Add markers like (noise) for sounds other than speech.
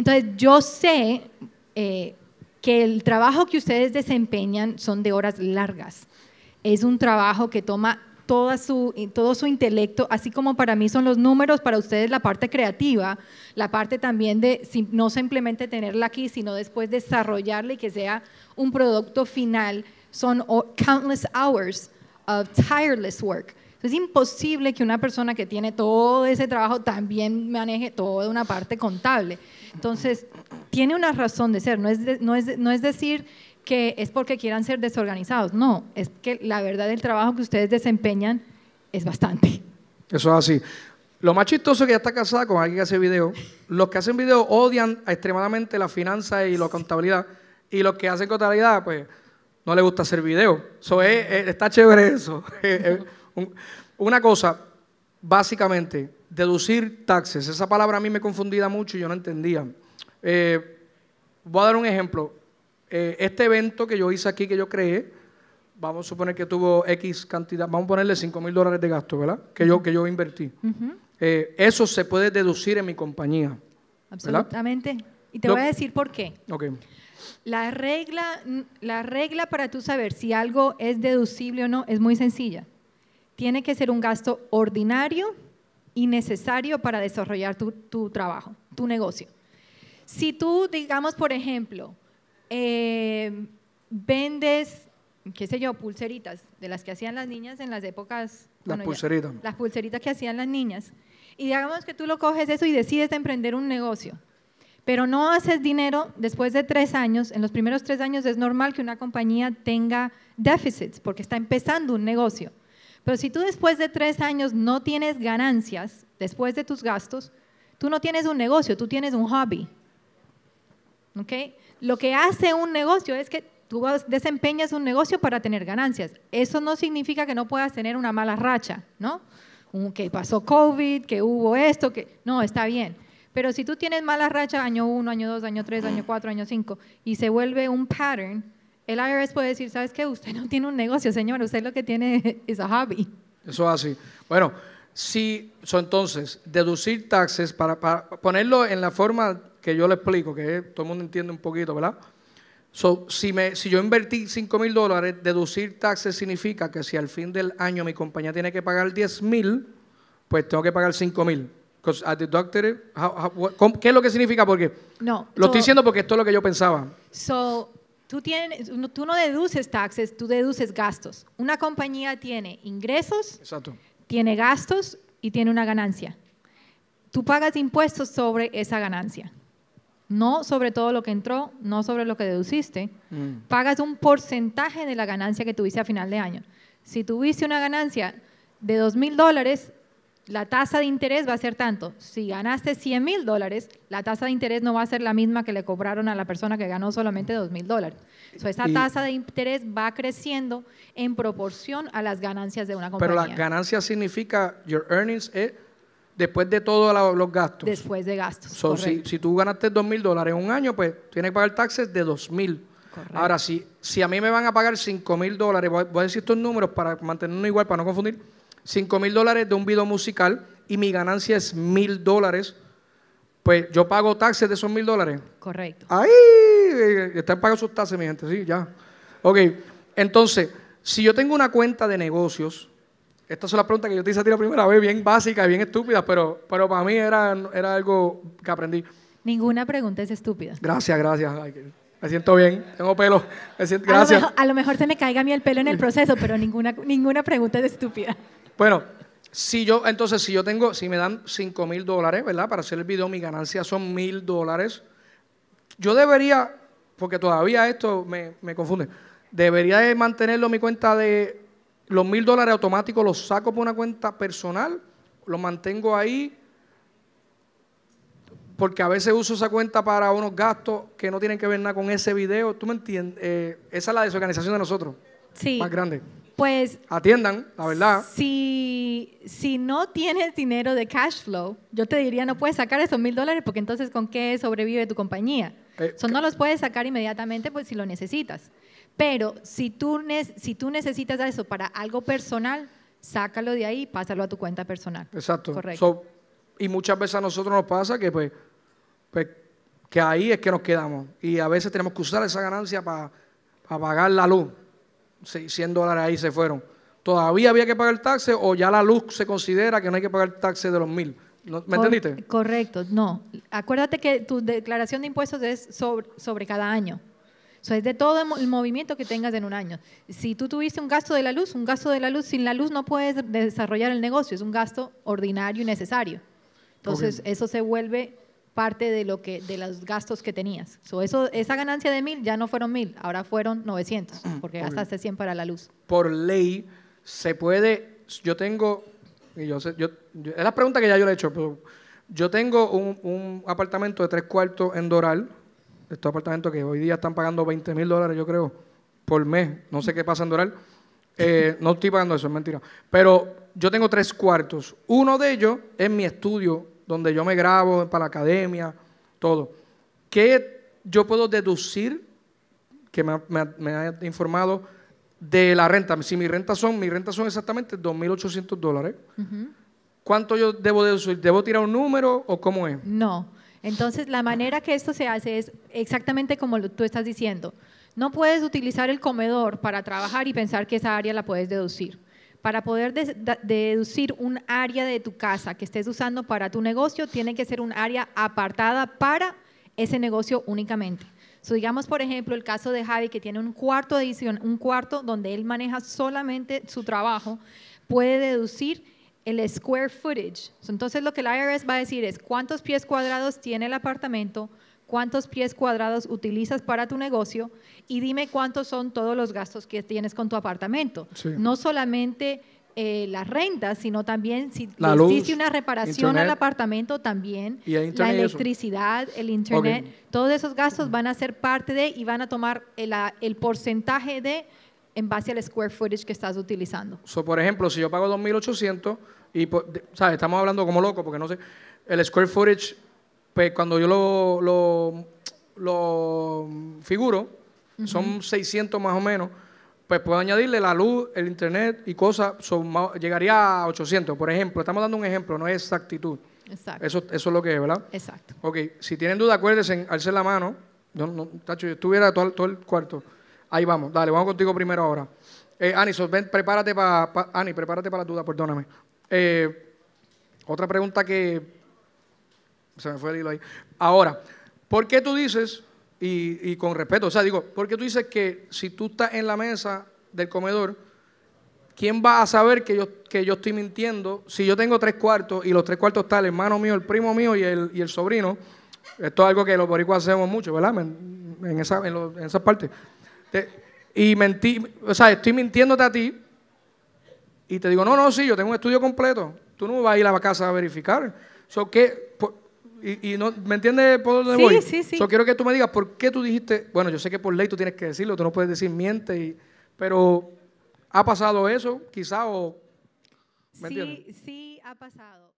Entonces, yo sé eh, que el trabajo que ustedes desempeñan son de horas largas. Es un trabajo que toma toda su, todo su intelecto, así como para mí son los números, para ustedes la parte creativa, la parte también de no simplemente tenerla aquí, sino después desarrollarla y que sea un producto final, son countless hours of tireless work. Es imposible que una persona que tiene todo ese trabajo también maneje toda una parte contable. Entonces, tiene una razón de ser, no es, no es, no es decir que es porque quieran ser desorganizados, no, es que la verdad del trabajo que ustedes desempeñan es bastante. Eso es así. Lo más chistoso es que ya está casada con alguien que hace video. Los que hacen video odian extremadamente la finanza y la contabilidad. Y los que hacen contabilidad, pues, no les gusta hacer video. Eso está chévere eso. (laughs) Una cosa, básicamente, deducir taxes. Esa palabra a mí me confundía mucho y yo no entendía. Eh, voy a dar un ejemplo. Eh, este evento que yo hice aquí, que yo creé, vamos a suponer que tuvo X cantidad, vamos a ponerle 5 mil dólares de gasto, ¿verdad? Que, yo, que yo invertí. Eh, eso se puede deducir en mi compañía. Absolutamente. Y te voy a decir por qué. La regla, la regla para tú saber si algo es deducible o no es muy sencilla. Tiene que ser un gasto ordinario y necesario para desarrollar tu, tu trabajo, tu negocio. Si tú, digamos, por ejemplo, eh, vendes, qué sé yo, pulseritas, de las que hacían las niñas en las épocas... Las pulseritas. las pulseritas que hacían las niñas. Y digamos que tú lo coges eso y decides emprender un negocio, pero no haces dinero después de tres años. En los primeros tres años es normal que una compañía tenga déficits porque está empezando un negocio. Pero si tú después de tres años no tienes ganancias, después de tus gastos, tú no tienes un negocio, tú tienes un hobby. ¿Ok? Lo que hace un negocio es que tú desempeñas un negocio para tener ganancias. Eso no significa que no puedas tener una mala racha, ¿no? Que pasó COVID, que hubo esto, que no, está bien. Pero si tú tienes mala racha año 1, año 2, año 3, año 4, año 5 y se vuelve un pattern, el IRS puede decir, ¿sabes qué? Usted no tiene un negocio, señor, usted lo que tiene (laughs) es a hobby. Eso es así. Bueno, si, entonces, deducir taxes, para, para ponerlo en la forma que yo le explico, que todo el mundo entiende un poquito, ¿verdad? si, me, si yo invertí 5 mil dólares, deducir taxes significa que si al fin del año mi compañía tiene que pagar 10 mil, pues tengo que pagar 5 mil. ¿Qué es lo que significa? Porque no, lo estoy diciendo porque esto es lo que yo pensaba. So, tú, tienes, tú no deduces taxes, tú deduces gastos. Una compañía tiene ingresos, Exacto. tiene gastos y tiene una ganancia. Tú pagas impuestos sobre esa ganancia no sobre todo lo que entró, no sobre lo que deduciste, mm. pagas un porcentaje de la ganancia que tuviste a final de año. Si tuviste una ganancia de dos mil dólares, la tasa de interés va a ser tanto. Si ganaste 100 mil dólares, la tasa de interés no va a ser la misma que le cobraron a la persona que ganó solamente dos mil dólares. esa tasa de interés va creciendo en proporción a las ganancias de una compañía. Pero la ganancia significa, your earnings es Después de todos los gastos. Después de gastos. si, si, tú ganaste dos mil dólares en un año, pues tienes que pagar taxes de dos mil. Ahora, si, si a mí me van a pagar cinco mil dólares, voy, a decir estos números para mantenerlo igual, para no confundir. Cinco mil dólares de un video musical y mi ganancia es mil dólares, pues yo pago taxes de esos mil dólares. Correcto. ¡Ay! Están pagando sus taxes, mi gente, sí, ya. Ok, entonces, si yo tengo una cuenta de negocios estas son las preguntas que yo te hice a ti la primera vez, bien básicas, bien estúpidas, pero, pero para mí era, era algo que aprendí. Ninguna pregunta es estúpida. Gracias, gracias. me siento bien, tengo pelo. gracias. A lo, mejor, se me caiga a mí el pelo en el (laughs) proceso, pero ninguna, ninguna pregunta es estúpida. Bueno, si yo, entonces, si yo tengo, si me dan 5 mil dólares, ¿verdad? Para hacer el video, mi ganancia son mil dólares. Yo debería, porque todavía esto me, me confunde, debería de mantenerlo en mi cuenta de los mil dólares automáticos los saco por una cuenta personal, los mantengo ahí, porque a veces uso esa cuenta para unos gastos que no tienen que ver nada con ese video. ¿Tú me entiendes? Eh, esa es la desorganización de nosotros. Sí. Más grande. Pues. Atiendan, la verdad. Si, si no tienes dinero de cash flow, yo te diría no puedes sacar esos mil dólares porque entonces ¿con qué sobrevive tu compañía? Eh, no los puedes sacar inmediatamente pues si lo necesitas. Pero si tú, si tú necesitas eso para algo personal, sácalo de ahí y pásalo a tu cuenta personal. Exacto. Correcto. y muchas veces a nosotros nos pasa que pues, pues que ahí es que nos quedamos. Y a veces tenemos que usar esa ganancia para pagar la luz. 100 dólares ahí se fueron. ¿Todavía había que pagar el taxe o ya la luz se considera que no hay que pagar el taxe de los mil? ¿Me entendiste? Correcto, no. Acuérdate que tu declaración de impuestos es sobre, sobre cada año. Eso es de todo el movimiento que tengas en un año. Si tú tuviste un gasto de la luz, un gasto de la luz, sin la luz no puedes desarrollar el negocio, es un gasto ordinario y necesario. Entonces, eso se vuelve parte de lo que de los gastos que tenías. eso, esa ganancia de mil ya no fueron mil, ahora fueron 900, mm, porque gastaste 100 para la luz. Por ley se puede, yo tengo, y yo, sé, yo, es la pregunta que ya yo le he hecho, pero yo tengo un, un apartamento de tres cuartos en Doral, estos apartamentos que hoy día están pagando 20 mil dólares, yo creo, por mes. No sé qué pasa en Doral. Eh, no estoy pagando eso, es mentira. Pero yo tengo tres cuartos. Uno de ellos es mi estudio, donde yo me grabo para la academia, todo. ¿Qué yo puedo deducir, que me, me, ha informado, de la renta? Si mi renta son, mi renta son exactamente 2.800 dólares. ¿Cuánto yo debo deducir? ¿Debo tirar un número o cómo es? No. Entonces, la manera que esto se hace es exactamente como tú estás diciendo. No puedes utilizar el comedor para trabajar y pensar que esa área la puedes deducir. Para poder deducir un área de tu casa que estés usando para tu negocio, tiene que ser un área apartada para ese negocio únicamente. So, digamos, por ejemplo, el caso de Javi, que tiene un cuarto edición, un cuarto donde él maneja solamente su trabajo, puede deducir el square footage. Entonces lo que el IRS va a decir es cuántos pies cuadrados tiene el apartamento, cuántos pies cuadrados utilizas para tu negocio y dime cuántos son todos los gastos que tienes con tu apartamento. No solamente eh, las rentas, sino también si hiciste una reparación al apartamento, también la electricidad, el internet, todos esos gastos van a ser parte de y van a tomar el, el porcentaje de en base al square footage que estás utilizando. So, por ejemplo, si yo pago 2.800 y, ¿sabes? Estamos hablando como loco porque no sé, el square footage, pues cuando yo lo, lo, lo figuro, son 600 más o menos, pues puedo añadirle la luz, el internet y cosas, llegaría a 800. Por ejemplo, estamos dando un ejemplo, no es exactitud. Exacto. Eso, eso es lo que es, ¿verdad? Exacto. Ok, si tienen duda, acuérdense en alzar la mano. Yo, no, tacho, yo estuviera todo, todo el cuarto. Ahí vamos, dale, vamos contigo primero ahora. Eh, Ani, ven, prepárate para, Ani, prepárate para la duda, perdóname. Eh, otra pregunta que se me fue el hilo ahí. Ahora, ¿por qué tú dices, y, con respeto, o sea, digo, ¿por qué tú dices que si tú estás en la mesa del comedor, ¿quién va a saber que yo, que yo estoy mintiendo si yo tengo tres cuartos y los tres cuartos están el hermano mío, el primo mío y el, y el sobrino? Esto es algo que los boricuas hacemos mucho, ¿verdad? En, esa, en, en esa parte y mentí, o sea, estoy mintiéndote a ti y te digo, no, no, sí, yo tengo un estudio completo. Tú no vas a ir a la casa a verificar. So, ¿qué, y, no, ¿Me entiendes por dónde voy? Sí, sí. So, quiero que tú me digas por qué tú dijiste, bueno, yo sé que por ley tú tienes que decirlo, tú no puedes decir miente, y, pero ¿ha pasado eso quizá o... sí, sí ha pasado.